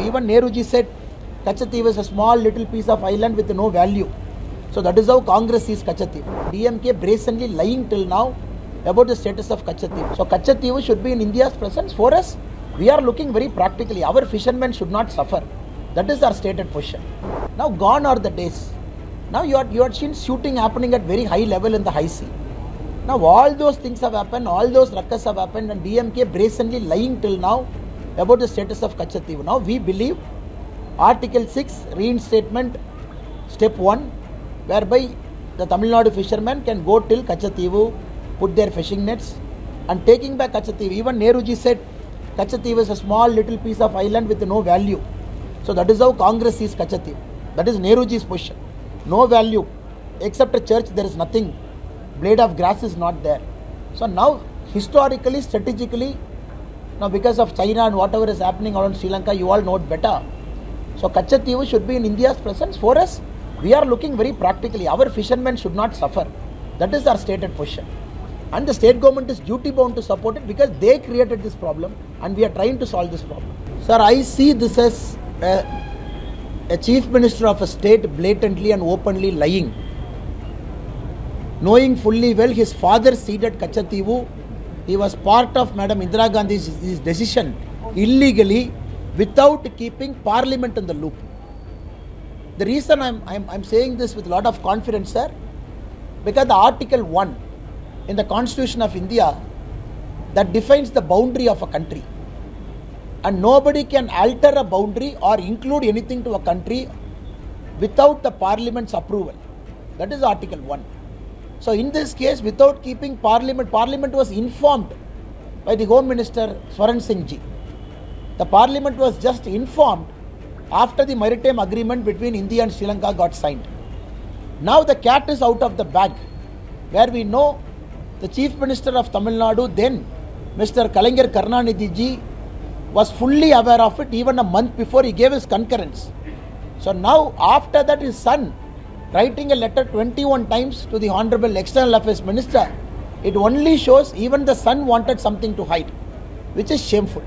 Even Nehruji said Katchatheevu is a small little piece of island with no value. So that is how Congress sees Katchatheevu. DMK brazenly lying till now about the status of Katchatheevu. So Katchatheevu should be in India's presence. For us, we are looking very practically. Our fishermen should not suffer. That is our stated position. Now gone are the days. Now you are you are seen shooting happening at very high level in the high sea. Now all those things have happened, all those ruckus have happened, and DMK brazenly lying till now about the status of Katchatheevu. Now we believe Article 6 reinstatement, step 1, whereby the Tamil Nadu fishermen can go till Katchatheevu, put their fishing nets, and taking back Katchatheevu. Even Nehruji said Katchatheevu is a small little piece of island with no value. So that is how Congress sees Katchatheevu. That is Nehruji's position. No value. Except a church, there is nothing. Blade of grass is not there. So now, historically, strategically, now because of China and whatever is happening around Sri Lanka, you all know it better. So Katchatheevu should be in India's presence. For us, we are looking very practically. Our fishermen should not suffer. That is our stated position. And the state government is duty bound to support it because they created this problem and we are trying to solve this problem. Sir, I see this as a, a chief minister of a state blatantly and openly lying. Knowing fully well his father ceded Katchatheevu, he was part of Madam Indira Gandhi's decision illegally without keeping parliament in the loop. The reason I'm, I'm, I'm saying this with a lot of confidence, sir, because the Article 1 in the Constitution of India that defines the boundary of a country. And nobody can alter a boundary or include anything to a country without the parliament's approval. That is Article 1. So in this case, without keeping parliament, parliament was informed by the Home Minister Swaran Singh ji. The parliament was just informed after the maritime agreement between India and Sri Lanka got signed. Now the cat is out of the bag, where we know the Chief Minister of Tamil Nadu, then Mr. Kalaignar Karunanidhi ji, was fully aware of it even a month before he gave his concurrence. So now, after that, his son writing a letter 21 times to the Honorable External Affairs Minister, it only shows even the son wanted something to hide, which is shameful.